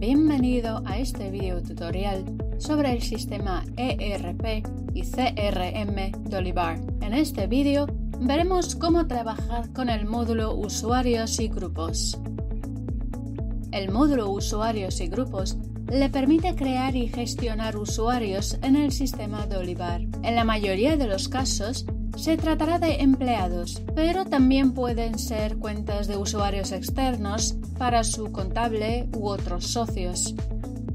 Bienvenido a este video tutorial sobre el sistema ERP y CRM de Olivar. En este vídeo veremos cómo trabajar con el módulo Usuarios y Grupos. El módulo Usuarios y Grupos le permite crear y gestionar usuarios en el sistema de Olivar. En la mayoría de los casos, se tratará de empleados, pero también pueden ser cuentas de usuarios externos para su contable u otros socios.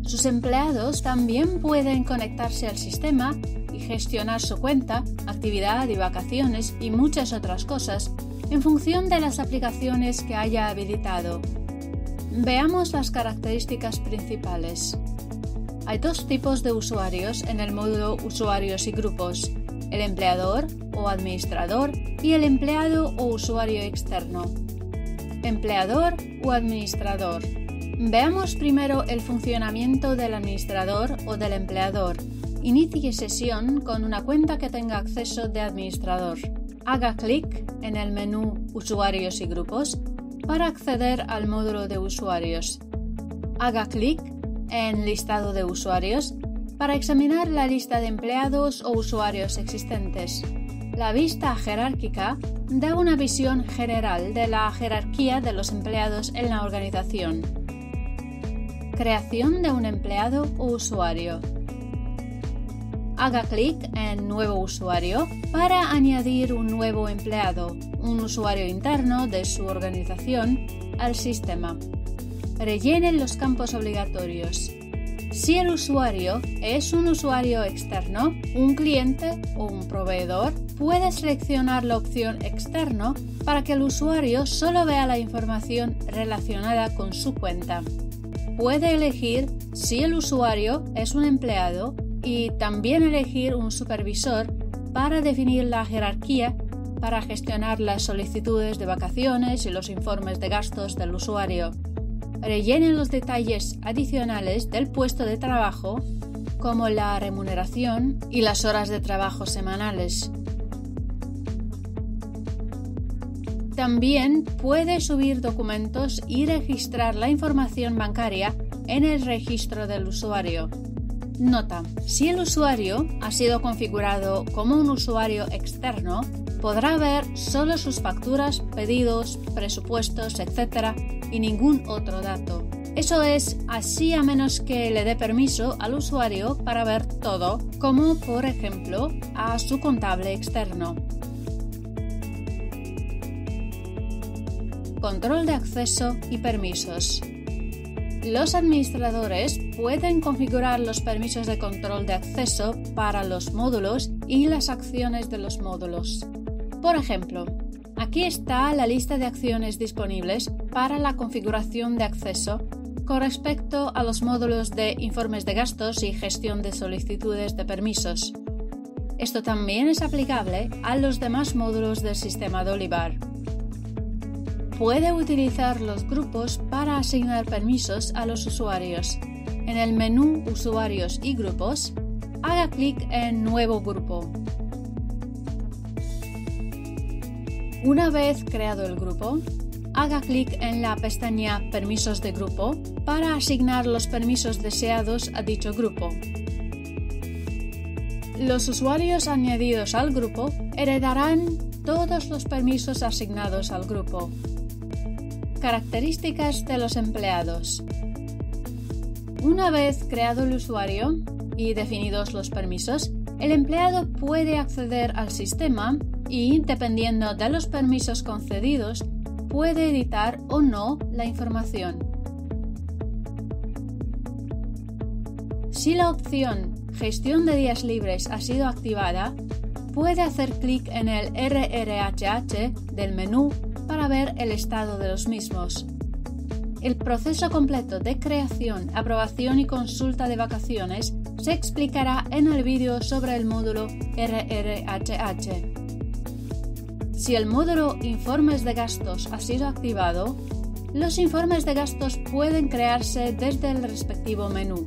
Sus empleados también pueden conectarse al sistema y gestionar su cuenta, actividad y vacaciones y muchas otras cosas en función de las aplicaciones que haya habilitado. Veamos las características principales. Hay dos tipos de usuarios en el módulo Usuarios y Grupos, el empleador o administrador y el empleado o usuario externo. Empleador o administrador. Veamos primero el funcionamiento del administrador o del empleador. Inicie sesión con una cuenta que tenga acceso de administrador. Haga clic en el menú Usuarios y grupos para acceder al módulo de usuarios. Haga clic en Listado de usuarios para examinar la lista de empleados o usuarios existentes. La vista jerárquica da una visión general de la jerarquía de los empleados en la organización. Creación de un empleado o usuario. Haga clic en Nuevo usuario para añadir un nuevo empleado, un usuario interno de su organización, al sistema. Rellene los campos obligatorios. Si el usuario es un usuario externo, un cliente o un proveedor, puede seleccionar la opción externo para que el usuario solo vea la información relacionada con su cuenta. Puede elegir si el usuario es un empleado y también elegir un supervisor para definir la jerarquía para gestionar las solicitudes de vacaciones y los informes de gastos del usuario rellenen los detalles adicionales del puesto de trabajo, como la remuneración y las horas de trabajo semanales. También puede subir documentos y registrar la información bancaria en el registro del usuario. Nota, si el usuario ha sido configurado como un usuario externo, podrá ver solo sus facturas, pedidos, presupuestos, etc. y ningún otro dato. Eso es así a menos que le dé permiso al usuario para ver todo, como por ejemplo a su contable externo. Control de acceso y permisos. Los administradores pueden configurar los permisos de control de acceso para los módulos y las acciones de los módulos. Por ejemplo, aquí está la lista de acciones disponibles para la configuración de acceso con respecto a los módulos de informes de gastos y gestión de solicitudes de permisos. Esto también es aplicable a los demás módulos del sistema de Olivar. Puede utilizar los grupos para asignar permisos a los usuarios. En el menú Usuarios y Grupos, haga clic en Nuevo grupo. Una vez creado el grupo, haga clic en la pestaña Permisos de grupo para asignar los permisos deseados a dicho grupo. Los usuarios añadidos al grupo heredarán todos los permisos asignados al grupo. Características de los empleados. Una vez creado el usuario y definidos los permisos, el empleado puede acceder al sistema y, dependiendo de los permisos concedidos, puede editar o no la información. Si la opción Gestión de días libres ha sido activada, puede hacer clic en el RRHH del menú para ver el estado de los mismos. El proceso completo de creación, aprobación y consulta de vacaciones se explicará en el vídeo sobre el módulo RRHH. Si el módulo Informes de gastos ha sido activado, los informes de gastos pueden crearse desde el respectivo menú.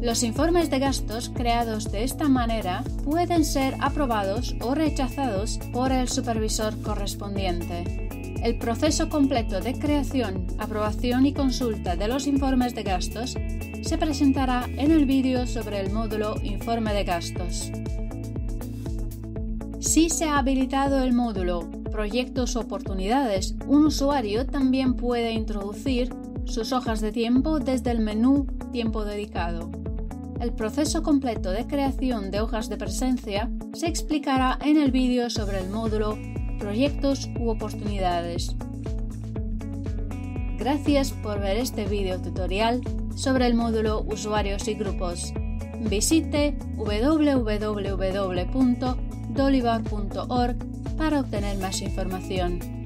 Los informes de gastos creados de esta manera pueden ser aprobados o rechazados por el supervisor correspondiente. El proceso completo de creación, aprobación y consulta de los informes de gastos se presentará en el vídeo sobre el módulo Informe de gastos. Si se ha habilitado el módulo Proyectos Oportunidades, un usuario también puede introducir sus hojas de tiempo desde el menú Tiempo dedicado. El proceso completo de creación de hojas de presencia se explicará en el vídeo sobre el módulo Proyectos u oportunidades. Gracias por ver este vídeo tutorial sobre el módulo Usuarios y grupos. Visite www.dolivar.org para obtener más información.